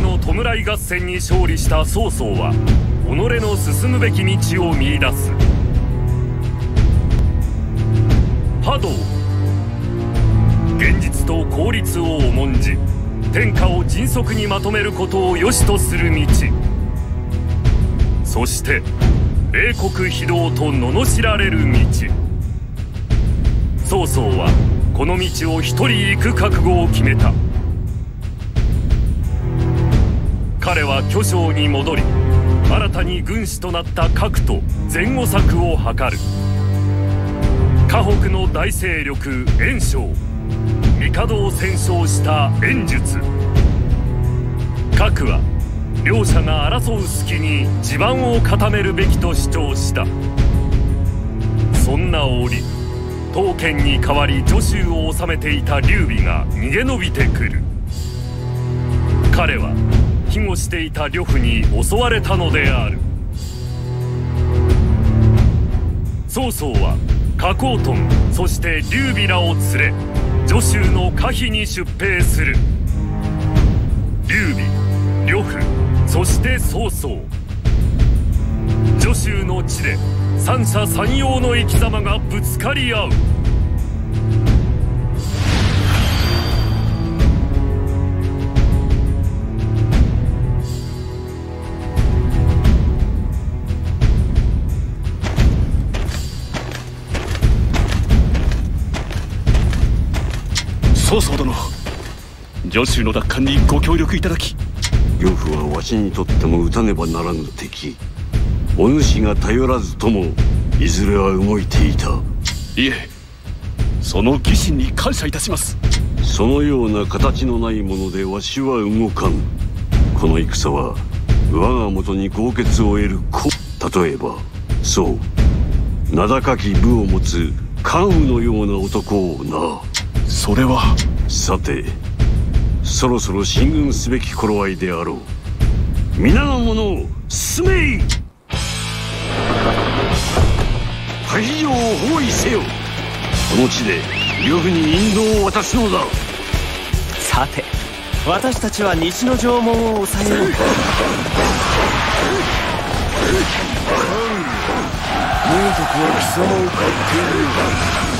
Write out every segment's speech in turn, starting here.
の弔い合戦に勝利した曹操は己の進むべき道を見いだす。波動。現実と効率を重んじ天下を迅速にまとめることを良しとする道。そして冷酷非道と罵られる道。曹操はこの道を一人行く覚悟を決めた。彼は巨匠に戻り新たに軍師となった核と前後策を図る。河北の大勢力袁紹帝を戦勝した袁術。核は両者が争う隙に地盤を固めるべきと主張した。そんな折刀剣に代わり助手を治めていた劉備が逃げ延びてくる。彼は庇護していた呂布に襲われたのである曹操は加工トンそして劉備らを連れ徐州の可否に出兵する劉備呂布そして曹操徐州の地で三者三様の生き様がぶつかり合う曹操殿助手の奪還にご協力いただき。呂布はわしにとっても撃たねばならぬ敵。お主が頼らずともいずれは動いていた。いえその義心に感謝いたします。そのような形のないものでわしは動かん。この戦は我が元に豪傑を得る子。例えばそう名高き部を持つ関羽のような男をなそれは。さてそろそろ進軍すべき頃合いであろう。皆の者進めい。太陽を包囲せよ。この地で呂布に引導を渡すのだ。さて私たちは西の城門を抑えよう。明徳は貴様を買っている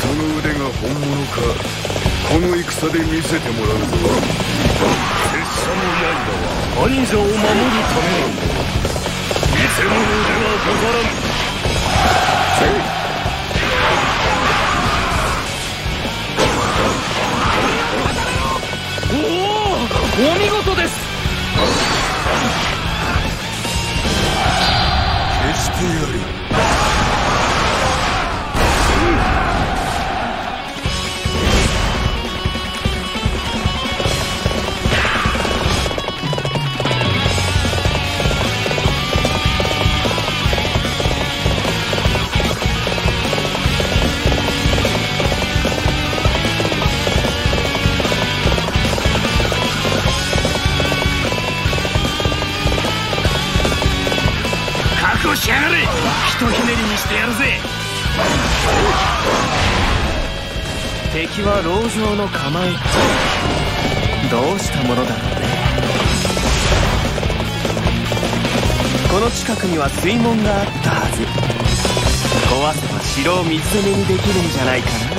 その腕が本物かこの戦で見せてもらうぞ。拙者の刃は愛者を守るためなんだ。とひねりにしてやるぜ。敵は籠城の構え。どうしたものだろうね。この近くには水門があったはず。壊せば城を水攻めにできるんじゃないかな。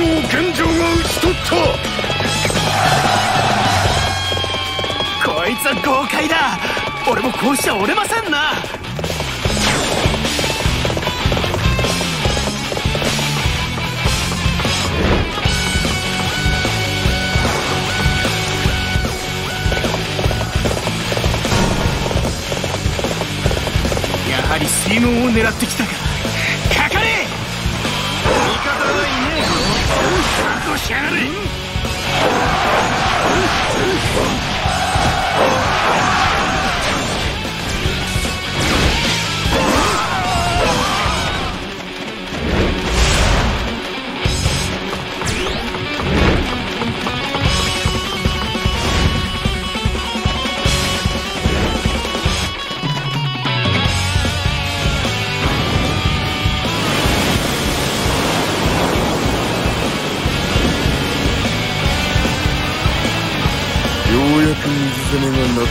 白王玄城が討ち取った。こいつは豪快だ。俺もこうしちゃ折れませんな。やはり水門を狙ってきたか。覚悟しやがれうやく水攻めがなった。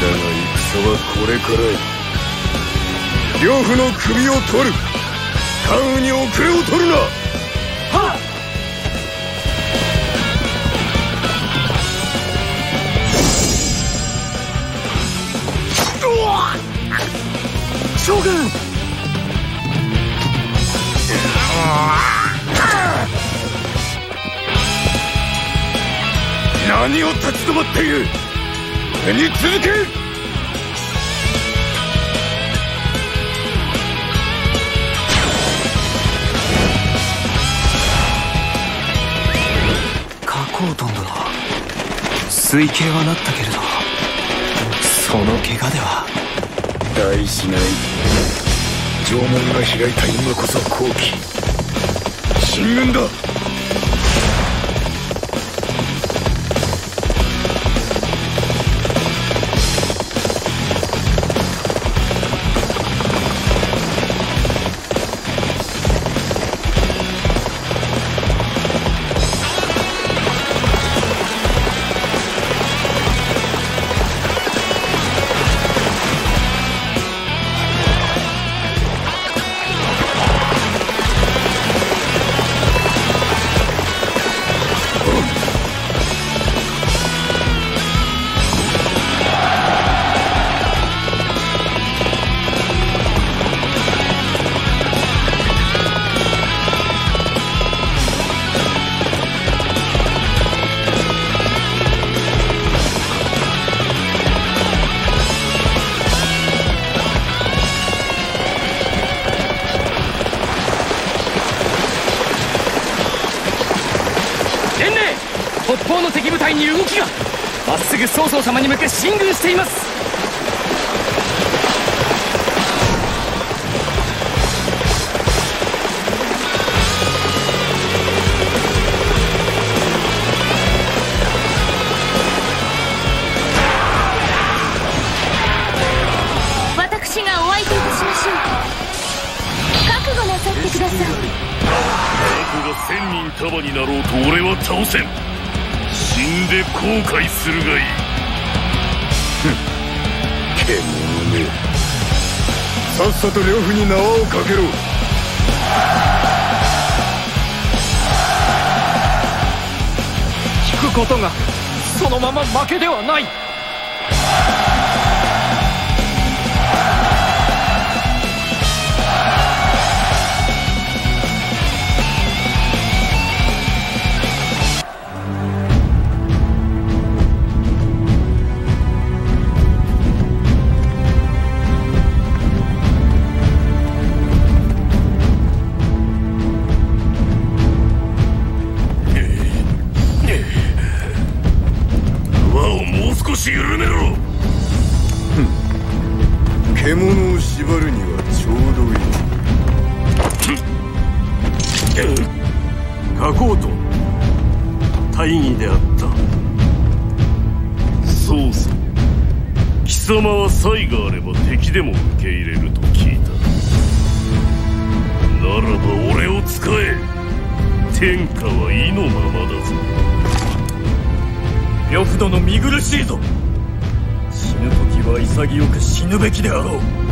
だが戦はこれから。呂布の首を取る。関羽に遅れを取るな。はっ！将軍！何を立ち止まっている？俺に続け！加工トン殿水系はなったけれど。その怪我では。大しない縄文が開いた今こそ好機。進軍だ方の敵部隊に動きが。まっすぐ曹操様に向け進軍しています。私がお相手いたしましょう。覚悟なさってください。過去が千人束になろうと俺は倒せんで後悔するがいい。獣め。さっさと呂布に縄をかけろ。引くことがそのまま負けではない加工と。大義であった。そうそう貴様は才があれば敵でも受け入れると聞いた。ならば俺を使え。天下は意のままだぞ。呂布殿見苦しいぞ。死ぬ時は潔く死ぬべきであろう。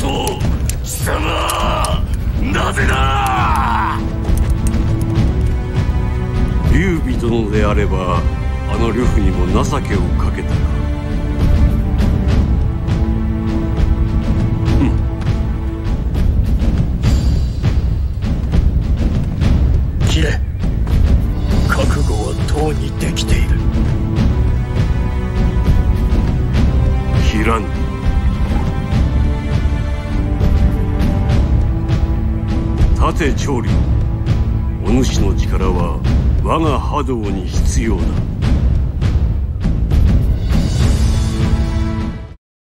そう貴様。なぜだ。劉備殿であればあの呂布にも情けをかけた。かて長領お主の力は我が波動に必要だ。